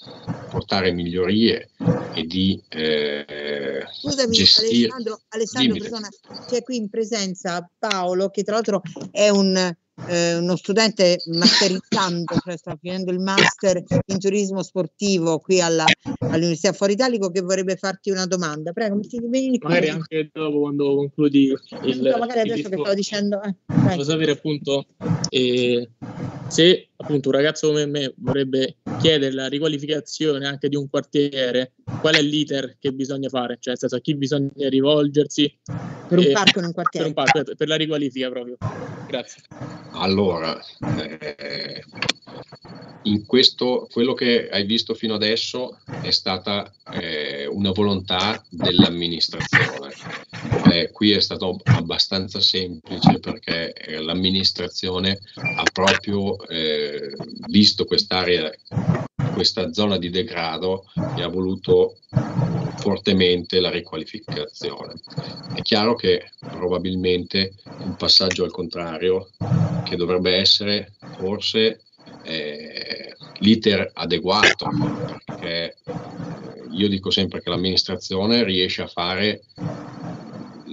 portare migliorie e di eh, Scusami gestire... Alessandro, Alessandro c'è qui in presenza Paolo che tra l'altro è un eh, uno studente masterizzando, cioè sta finendo il master in turismo sportivo qui alla, all'Università Fuori Italico che vorrebbe farti una domanda. Prego, di Magari anche dopo quando concludi il... No, magari adesso che stavo dicendo... Eh, Volevo sapere appunto eh, se appunto un ragazzo come me vorrebbe chiedere la riqualificazione anche di un quartiere, qual è l'iter che bisogna fare? Cioè, nel senso, a chi bisogna rivolgersi? Per un parco in un quartiere? Per un parco, per la riqualifica proprio. Grazie. Allora, eh, in questo, quello che hai visto fino adesso è stata eh, una volontà dell'amministrazione. Eh, qui è stato abbastanza semplice perché eh, l'amministrazione ha proprio eh, visto quest'area, questa zona di degrado e ha voluto fortemente la riqualificazione. È chiaro che probabilmente un passaggio al contrario, che dovrebbe essere forse eh, l'iter adeguato, perché io dico sempre che l'amministrazione riesce a fare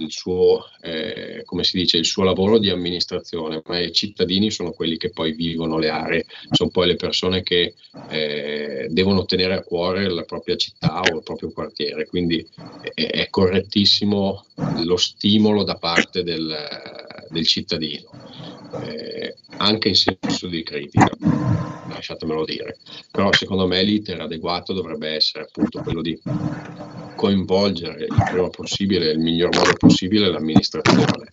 il suo, eh, come si dice, il suo lavoro di amministrazione, ma i cittadini sono quelli che poi vivono le aree, sono poi le persone che eh, devono tenere a cuore la propria città o il proprio quartiere, quindi è, è correttissimo lo stimolo da parte del, del cittadino, eh, anche in senso di critica lasciatemelo dire. Però secondo me l'iter adeguato dovrebbe essere appunto quello di coinvolgere il prima possibile, il miglior modo possibile l'amministrazione.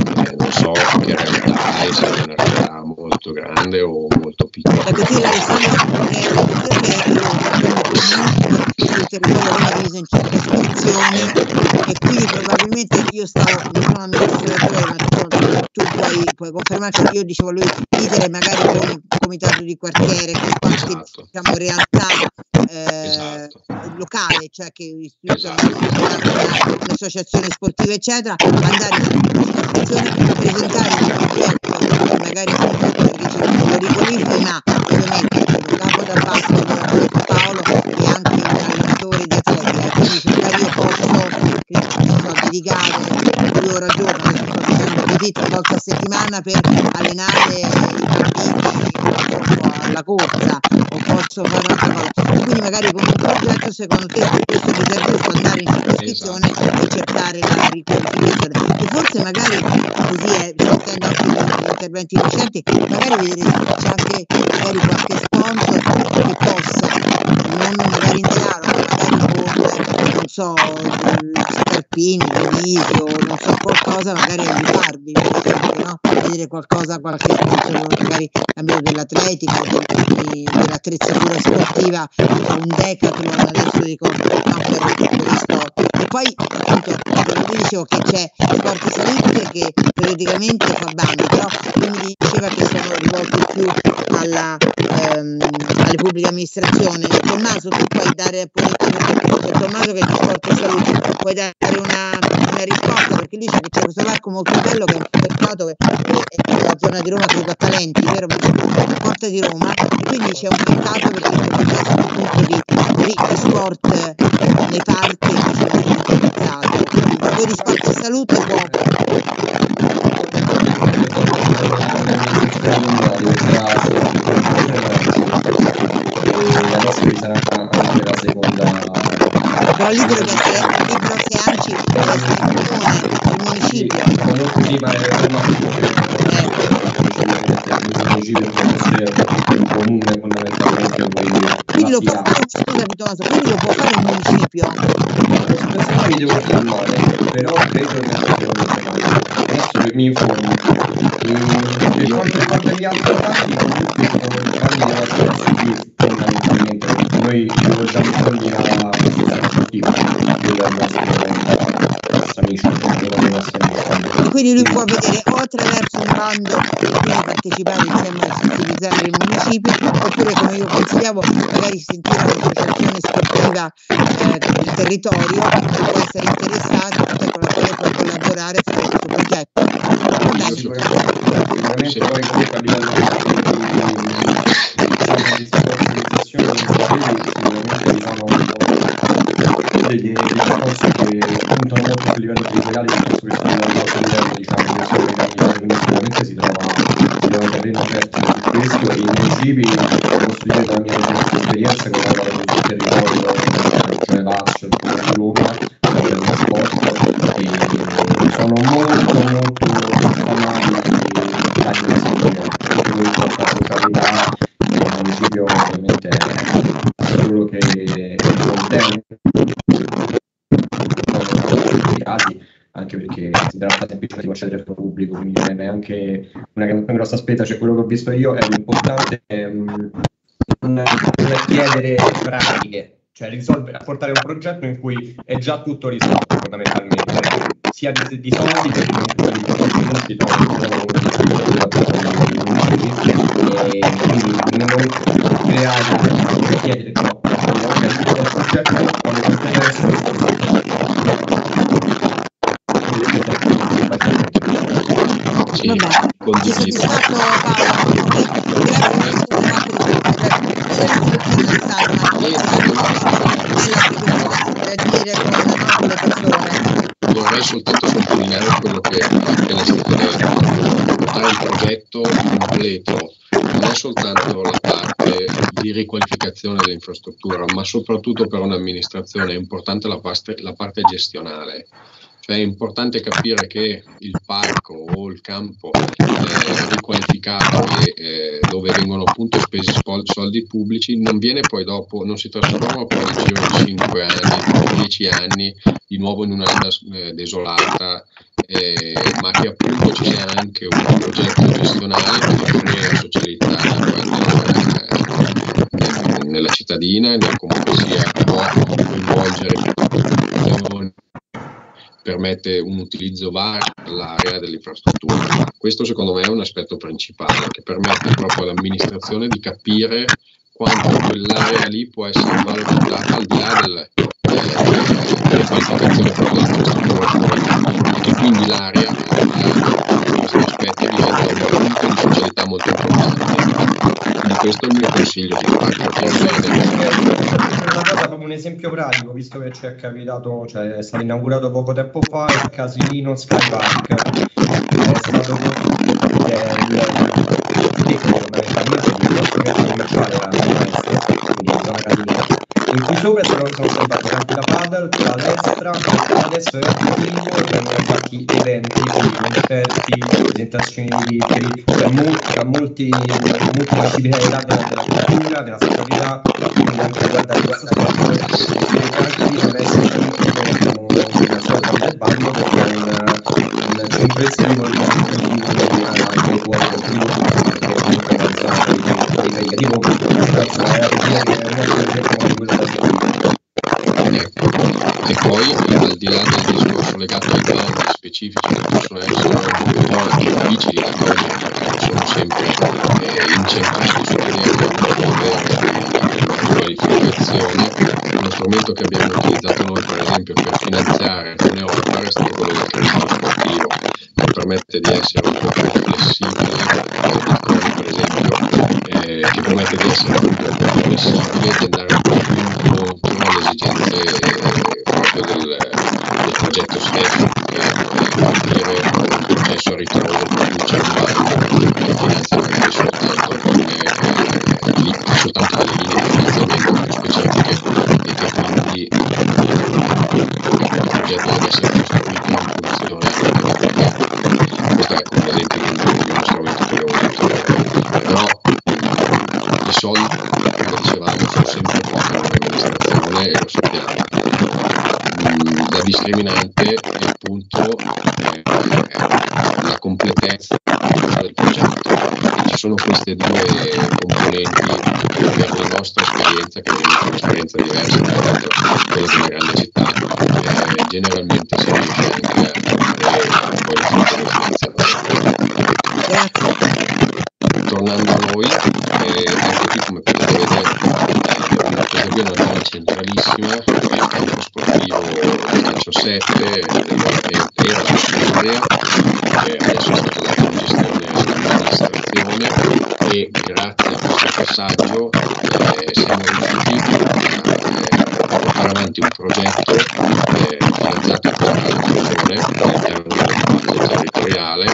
Eh, non so che realtà è, se è una realtà molto grande o molto piccola. La così Alessandro è il territorio diviso in cinque sezioni e quindi probabilmente io stavo, sono amministratore ma tu puoi, puoi confermare che io dicevo lui leader magari con un comitato di quartiere con qualche esatto. diciamo, realtà eh, esatto. locale cioè che istituiscono esatto. un'associazione sportiva eccetera andare in associazione presentare un progetto magari lo riqualifichi ma ovviamente il capo da basso Paolo e anche un allenatore di atletica quindi se magari io posso dedicare due ore al giorno così tre volte a settimana per allenare i bambini alla corsa o posso fare un'altra cosa. Quindi magari con un progetto secondo te questo serve per andare in circoscrizione esatto. e cercare la riqualificazione. Forse magari così è, sentendo anche gli interventi recenti, magari vedere se c'è anche magari qualche sponsor che possa, non magari in denaro, ma magari con, non so, scarpini, video, non so, qualcosa magari aiutarvi, no? vedere qualcosa, qualche magari ambito dell'atletica, dell'attrezzatura sportiva, un decathlon, adesso dico no, per, per. E poi appunto vi dicevo che c'è Sport Salute che periodicamente fa bagno, però lui mi diceva che sono rivolti più alla, ehm, alle pubbliche amministrazioni. Tommaso, tu puoi dare pure Tommaso che è Sport Salute, puoi dare una, una risposta perché dice che c'è questo parco molto bello che è un peccato che è la zona di Roma credo a Talenti, vero? Porta di Roma, quindi c'è un peccato perché c'è un punto di, di, di sport nei parchi. Quindi voi di sport e salute può però lì devo bloccare, bloccare il municipio. Comunque prima è una municipio deve essere un comune fondamentalmente quindi Quindi lo può fare, scusami Tommaso, quindi lo può fare il municipio. questo qua mi devo informare però credo che adesso mi informo Mm, per quanto riguarda gli altri campi comunque sono entrambi della stessa più fondamentalmente noi rivolgiamo fondi alla società sportiva della nostra amici della nostra amici Quindi lui può vedere o attraverso un bando quindi partecipare insieme a utilizzare il municipio, oppure come io consigliavo, magari sentire un'associazione sportiva eh, del territorio che può essere interessata e con la quale può collaborare su questo progetto. Sicuramente poi comunque a livello di diciamo degli, sul livello territoriale piuttosto che sul livello sul diciamo di sovranità quindi sicuramente si trova si trova terreno aperto su questo e i municipi posso dire dalla mia esperienza che ho lavorato sul territorio regione Lazio, il Roma il trasporto sono molto molto affamati di dare questi progetti perché voi porta località e il municipio ovviamente è quello che contende casi anche perché si di accedere al pubblico quindi non è neanche una, grossa spesa. Cioè quello che ho visto io è l'importante ehm, non, chiedere pratiche cioè risolvere, apportare un progetto in cui è già tutto risolto fondamentalmente sia di, di soldi che di contenuti e quindi non creare chiedere troppo il progetto quando tutto con le persone. Vorrei soltanto sottolineare quello che è stato detto. Portare un progetto completo non è soltanto la parte di riqualificazione dell'infrastruttura, ma soprattutto per un'amministrazione è importante la parte, la parte gestionale. È importante capire che il parco o il campo eh, riqualificato e eh, dove vengono appunto spesi soldi pubblici non viene poi dopo, non si trasforma poi nel giro di 5 anni, 10 anni di nuovo in un'area eh, desolata, eh, ma che appunto ci sia anche un progetto gestionale la socialità eh, nella cittadina, nel comunque sia può coinvolgere permette un utilizzo vario dell'area dell'infrastruttura. Questo secondo me è un aspetto principale che permette proprio all'amministrazione di capire quanto quell'area lì può essere valorizzata al di là del, eh, della qualificazione per l'infrastruttura e quindi l'area da questi aspetti diventa un punto di socialità molto importante. Quindi questo è il mio consiglio di fare una cosa come un esempio pratico, visto che ci è capitato, cioè è stato inaugurato poco tempo fa il Casilino Sky Park. È stato che è il piccolo fondamentalmente di nostro piano commerciale la maestro, quindi la zona Casilino. In cui sopra sono, sono stati campi da paddle, palestra, adesso è attivo e vengono fatti eventi, quindi concerti, presentazioni di libri, c'è molti, c'è molti, molte possibilità della, della cultura, della sessualità, quindi anche riguardare questo sport e anche deve essere tutto una sorta di bando perché è un, un centro estivo queste due componenti per la nostra esperienza, che è un'esperienza diversa da quella di una grande città, eh, generalmente si riesce anche a poi Tornando a noi, eh, anche qui come potete vedere, eh, è una zona centralissima, il campo sportivo calcio 7, eh, era su Sicilia, eh, adesso è stato bersaglio, eh, siamo riusciti a portare avanti un progetto eh, finalizzato a contare all'interno della parte territoriale,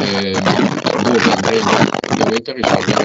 eh, dove andremo? Ovviamente a risolvere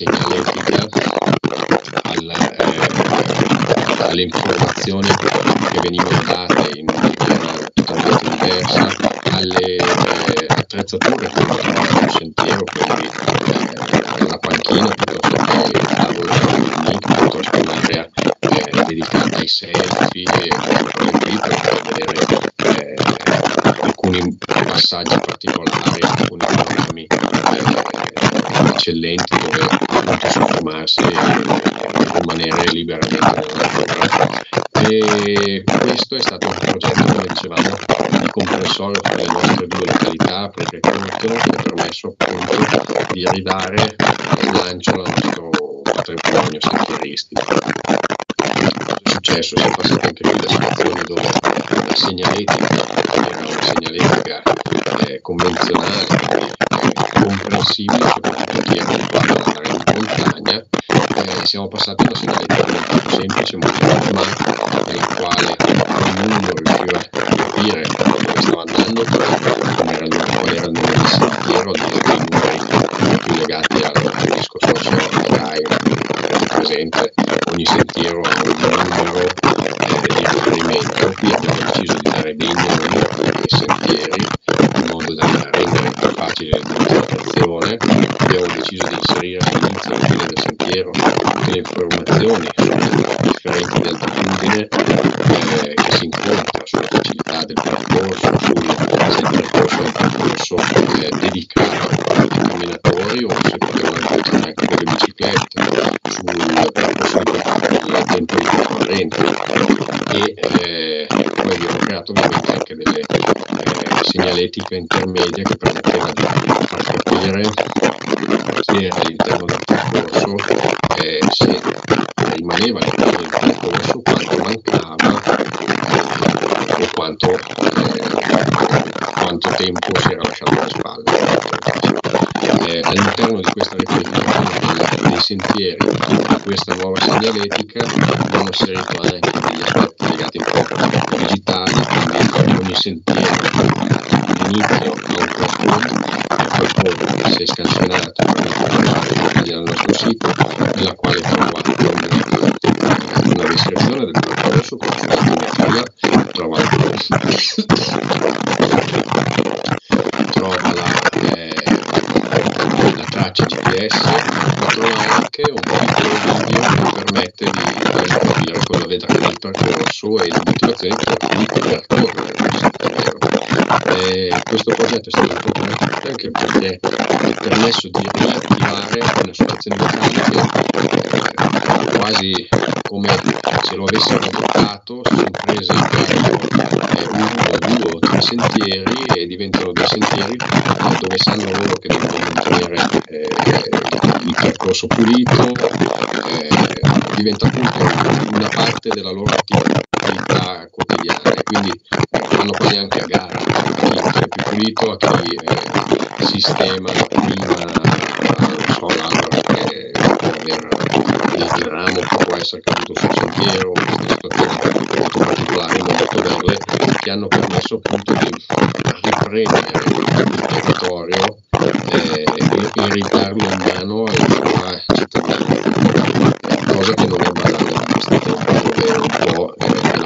segnaletica al, eh, alle informazioni che venivano date in maniera totalmente diversa, alle eh, attrezzature che venivano sul sentiero, quindi eh, una panchina piuttosto che il tavolo tecnico, piuttosto che un'area eh, dedicata ai selfie e cose qui per vedere eh, alcuni passaggi particolari, alcuni programmi eh, eccellenti dove fermarsi e rimanere liberamente nella natura. e questo è stato un progetto, come dicevamo, di compressore tra le nostre due località, perché Conchio ci ha permesso appunto di ridare lancio al nostro patrimonio sentieristico. È successo, si è passato anche delle situazioni dove la segnaletica era una segnaletica eh, convenzionale, comprensibile, soprattutto chi è abituato ad andare in montagna, siamo passati da una situazione molto semplice, molto normale, nel quale ognuno riusciva segnaletica intermedia che permetteva di far capire chi era all'interno del percorso, eh, se rimaneva all'interno del percorso, quanto mancava eh, o quanto, eh, quanto tempo si era lasciato alle spalle. Eh, all'interno di questa riqualificazione dei sentieri, di questa nuova segnaletica, video che permette di, di capire cosa vedrà nel percorso e le motivazioni per cui percorrere eh, questo progetto è stato importante anche perché ha permesso di riattivare una situazione meccaniche eh, quasi come se lo avessero adottato, si sono prese eh, uno, due o tre sentieri e diventano dei sentieri dove sanno loro che devono mantenere eh, il percorso pulito, eh, diventa appunto una parte della loro attività quotidiana e quindi vanno poi anche a gara. Chi è più pulito, a chi eh, sistema prima so, l'albero che può avere il ramo che può essere caduto sul sentiero, queste situazioni molto particolari, molto belle, che hanno permesso appunto di riprendere il territorio eh, e ridarlo in mano alla cittadina, cosa che non è banale. in questo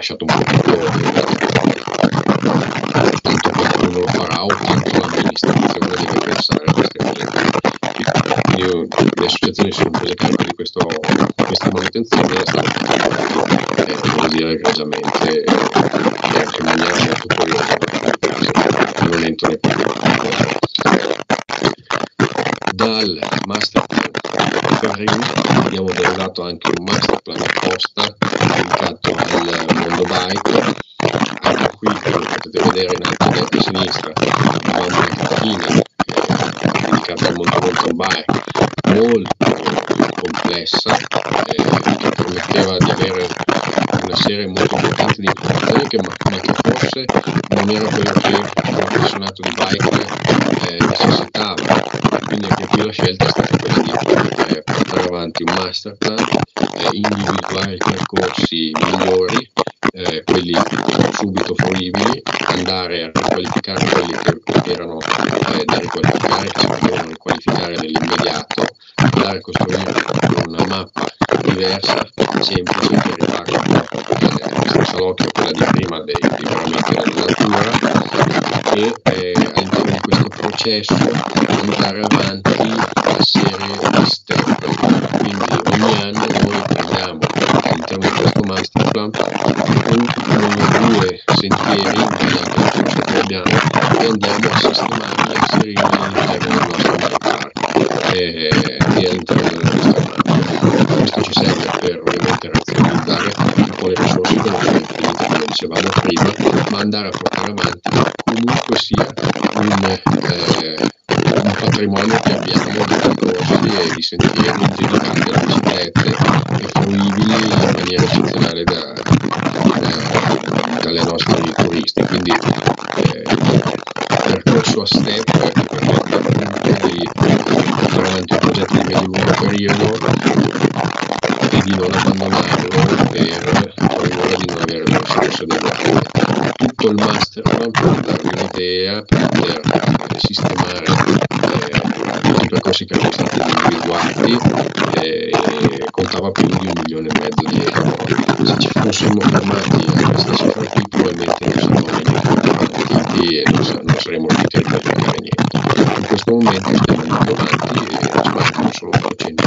lasciato un po' tutto tanto qualcuno lo farà o tanto l'amministrazione deve pensare a queste cose. Quindi le associazioni sono prese carico di questo, questa manutenzione è stata eh, devo dire egregiamente anche in maniera molto curiosa non entro nei particolari dal master Ferrin abbiamo derivato anche un master plan apposta dedicato al mondo bike. Anche qui come potete vedere in alto a sinistra abbiamo una cartina eh, dedicata al mondo mountain bike molto complessa eh, che permetteva di avere una serie molto importante di informazioni ma, ma che forse non era quello che avanti un master plan eh, individuare i percorsi migliori eh, quelli subito fruibili, andare a riqualificare quelli che erano eh, da riqualificare, che si potevano riqualificare nell'immediato, andare a costruire una mappa diversa, semplice, che riparte eh, senza l'occhio quella di prima dei, dei parametri della natura e eh, all'interno di questo processo andare avanti a serie di un, uno, due sentieri che abbiamo e andiamo a sistemarli e inserirli all'interno del nostro park e, e all'interno del nostro marchio. Questo ci serve per ovviamente razionalizzare un po' le risorse che sono infinite, come dicevamo prima, ma andare a portare avanti comunque sia un, eh, un patrimonio che abbiamo di percorsi e di sentieri dedicati alle biciclette e fruibili in maniera eccezionale da, da, dalle nostri turisti. Quindi eh, percorso a step che permette appunto di portare avanti un progetto di medio-lungo periodo e di non abbandonarlo per paura di non avere risorse adeguate. Tutto il master plan per darvi un'idea, per sistemare eh, i percorsi che erano stati individuati eh, contava più di un milione e mezzo di euro. Se ci fossimo fermati a questa cifra qui probabilmente non saremmo partiti e non, saremmo riusciti a riqualificare niente. In questo momento stiamo andando avanti e